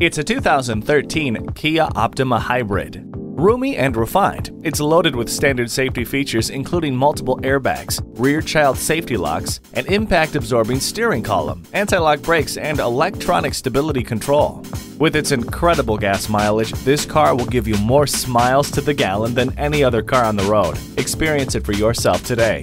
It's a 2013 Kia Optima Hybrid. Roomy and refined, it's loaded with standard safety features including multiple airbags, rear child safety locks, an impact absorbing steering column, anti lock brakes, and electronic stability control. With its incredible gas mileage, this car will give you more smiles to the gallon than any other car on the road. Experience it for yourself today.